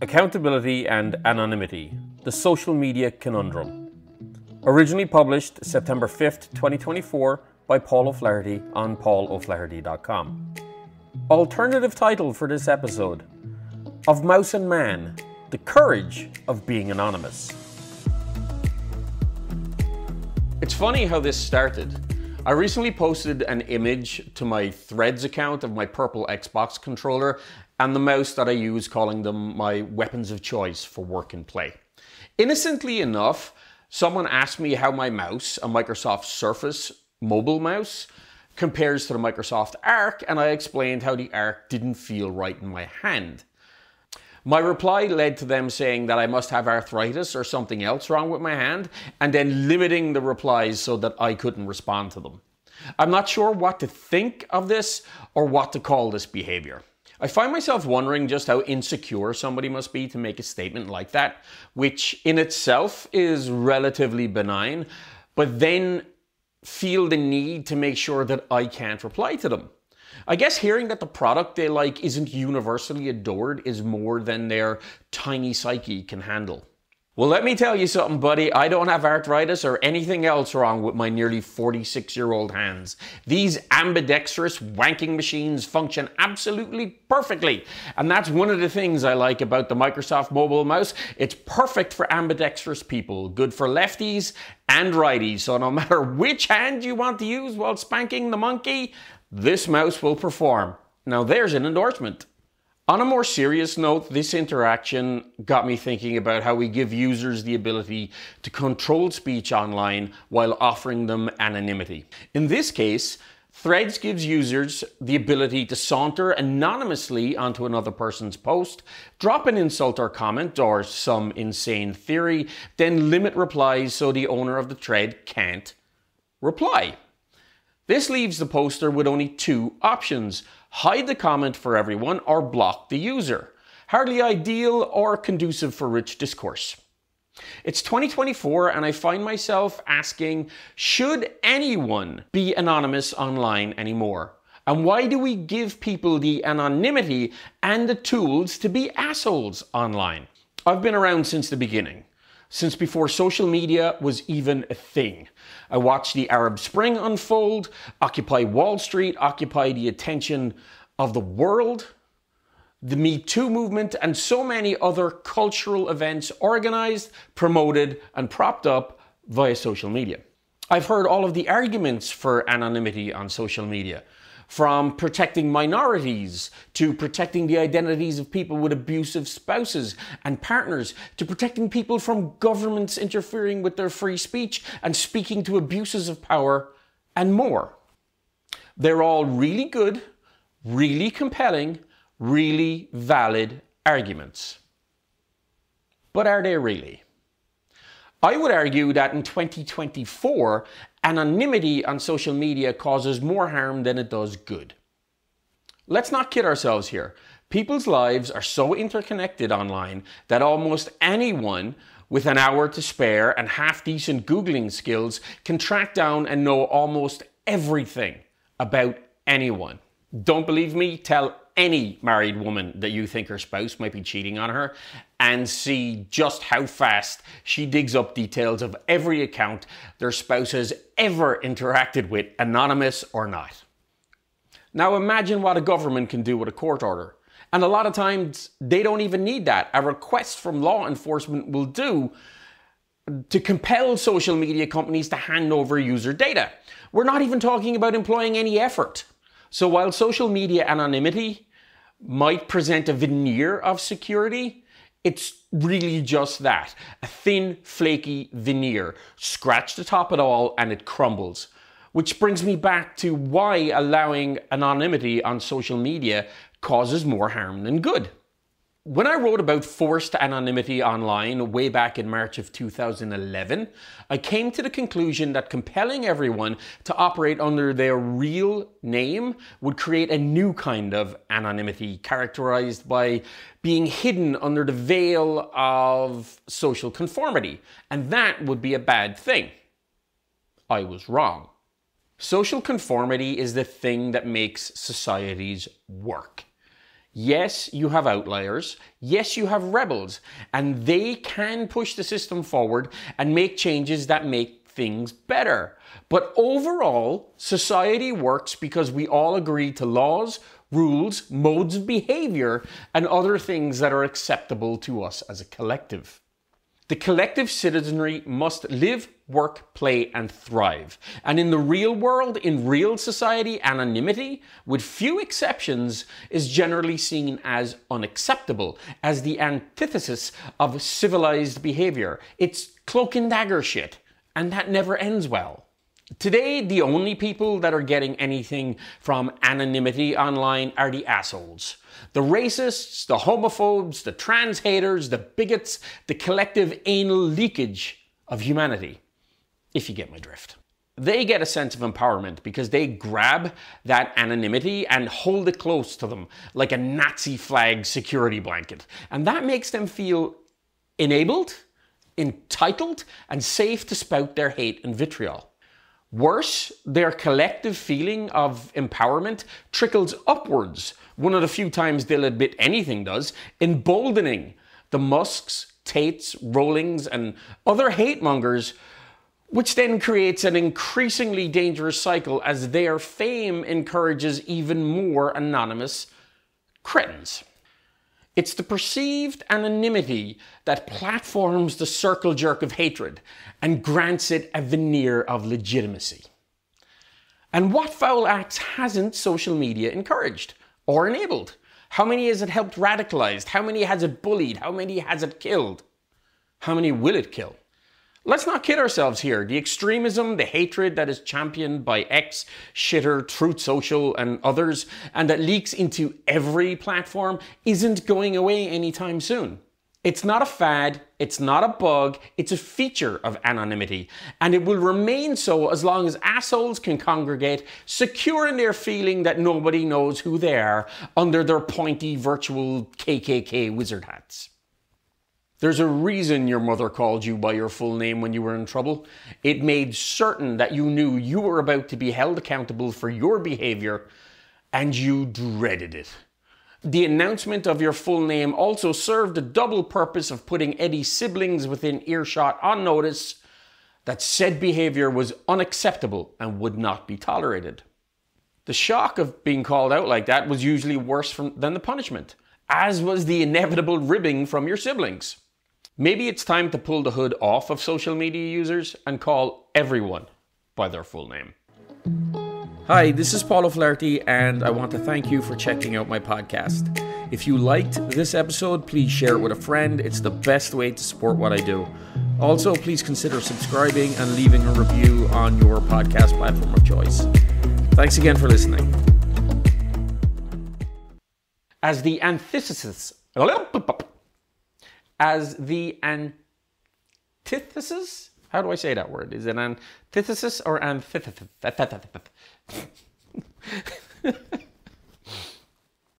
Accountability and Anonymity The Social Media Conundrum. Originally published September 5th, 2024, by Paul O'Flaherty on pauloflaherty.com. Alternative title for this episode Of Mouse and Man The Courage of Being Anonymous. It's funny how this started. I recently posted an image to my Threads account of my purple Xbox controller and the mouse that I use, calling them my weapons of choice for work and play. Innocently enough, someone asked me how my mouse, a Microsoft Surface mobile mouse, compares to the Microsoft Arc, and I explained how the Arc didn't feel right in my hand. My reply led to them saying that I must have arthritis or something else wrong with my hand, and then limiting the replies so that I couldn't respond to them. I'm not sure what to think of this or what to call this behavior. I find myself wondering just how insecure somebody must be to make a statement like that, which in itself is relatively benign, but then feel the need to make sure that I can't reply to them. I guess hearing that the product they like isn't universally adored is more than their tiny psyche can handle. Well, let me tell you something, buddy. I don't have arthritis or anything else wrong with my nearly 46 year old hands. These ambidextrous wanking machines function absolutely perfectly. And that's one of the things I like about the Microsoft mobile mouse. It's perfect for ambidextrous people, good for lefties and righties. So no matter which hand you want to use while spanking the monkey, this mouse will perform. Now, there's an endorsement. On a more serious note, this interaction got me thinking about how we give users the ability to control speech online while offering them anonymity. In this case, Threads gives users the ability to saunter anonymously onto another person's post, drop an insult or comment or some insane theory, then limit replies so the owner of the thread can't reply. This leaves the poster with only two options hide the comment for everyone, or block the user. Hardly ideal or conducive for rich discourse. It's 2024 and I find myself asking, should anyone be anonymous online anymore? And why do we give people the anonymity and the tools to be assholes online? I've been around since the beginning since before social media was even a thing. I watched the Arab Spring unfold, occupy Wall Street, occupy the attention of the world, the Me Too movement, and so many other cultural events organized, promoted, and propped up via social media. I've heard all of the arguments for anonymity on social media from protecting minorities to protecting the identities of people with abusive spouses and partners to protecting people from governments interfering with their free speech and speaking to abuses of power and more. They're all really good, really compelling, really valid arguments. But are they really? I would argue that in 2024, anonymity on social media causes more harm than it does good. Let's not kid ourselves here. People's lives are so interconnected online that almost anyone with an hour to spare and half decent Googling skills can track down and know almost everything about anyone. Don't believe me? Tell any married woman that you think her spouse might be cheating on her and see just how fast she digs up details of every account their spouse has ever interacted with, anonymous or not. Now imagine what a government can do with a court order. And a lot of times they don't even need that. A request from law enforcement will do to compel social media companies to hand over user data. We're not even talking about employing any effort. So while social media anonymity might present a veneer of security, it's really just that a thin, flaky veneer. Scratch the top at all and it crumbles. Which brings me back to why allowing anonymity on social media causes more harm than good. When I wrote about forced anonymity online way back in March of 2011, I came to the conclusion that compelling everyone to operate under their real name would create a new kind of anonymity characterized by being hidden under the veil of social conformity, and that would be a bad thing. I was wrong. Social conformity is the thing that makes societies work. Yes, you have outliers. Yes, you have rebels. And they can push the system forward and make changes that make things better. But overall, society works because we all agree to laws, rules, modes of behavior, and other things that are acceptable to us as a collective. The collective citizenry must live, work, play, and thrive. And in the real world, in real society, anonymity, with few exceptions, is generally seen as unacceptable, as the antithesis of civilized behavior. It's cloak and dagger shit, and that never ends well. Today, the only people that are getting anything from anonymity online are the assholes. The racists, the homophobes, the trans haters, the bigots, the collective anal leakage of humanity. If you get my drift. They get a sense of empowerment because they grab that anonymity and hold it close to them like a Nazi flag security blanket. And that makes them feel enabled, entitled, and safe to spout their hate and vitriol. Worse, their collective feeling of empowerment trickles upwards, one of the few times they'll admit anything does, emboldening the Musks, Tates, Rowlings, and other hate mongers, which then creates an increasingly dangerous cycle as their fame encourages even more anonymous cretins. It's the perceived anonymity that platforms the circle jerk of hatred and grants it a veneer of legitimacy. And what foul acts hasn't social media encouraged or enabled? How many has it helped radicalized? How many has it bullied? How many has it killed? How many will it kill? Let's not kid ourselves here. The extremism, the hatred that is championed by X, Shitter, Truth Social, and others, and that leaks into every platform, isn't going away anytime soon. It's not a fad, it's not a bug, it's a feature of anonymity. And it will remain so as long as assholes can congregate, secure in their feeling that nobody knows who they are under their pointy virtual KKK wizard hats. There's a reason your mother called you by your full name when you were in trouble. It made certain that you knew you were about to be held accountable for your behavior and you dreaded it. The announcement of your full name also served the double purpose of putting Eddie's siblings within earshot on notice that said behavior was unacceptable and would not be tolerated. The shock of being called out like that was usually worse from, than the punishment, as was the inevitable ribbing from your siblings. Maybe it's time to pull the hood off of social media users and call everyone by their full name. Hi, this is Paul O'Flaherty, and I want to thank you for checking out my podcast. If you liked this episode, please share it with a friend. It's the best way to support what I do. Also, please consider subscribing and leaving a review on your podcast platform of choice. Thanks again for listening. As the antithesis as the antithesis. How do I say that word? Is it antithesis or antithesis?